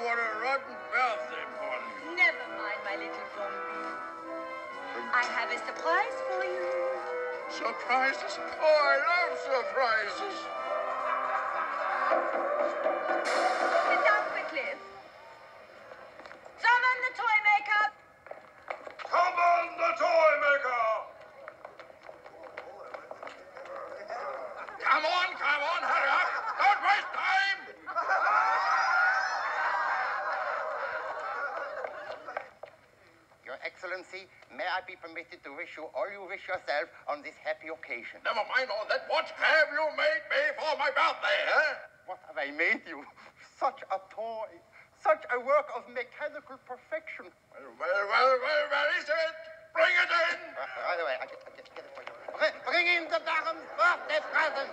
what a rotten birthday party. Never mind, my little zombie. I have a surprise for you. Surprises? Oh, I love surprises. Sit down quickly. Summon the toy maker. Summon the toy maker. Come on, come on, hurry up. Excellency, may I be permitted to wish you all you wish yourself on this happy occasion? Never mind all that. What have you made me for my birthday, eh? What have I made you? Such a toy, such a work of mechanical perfection. Well, well, well, well, where is it? Bring it in. Uh, right away, I get, I get, get it for you. Bring, bring in the Baron's birthday present.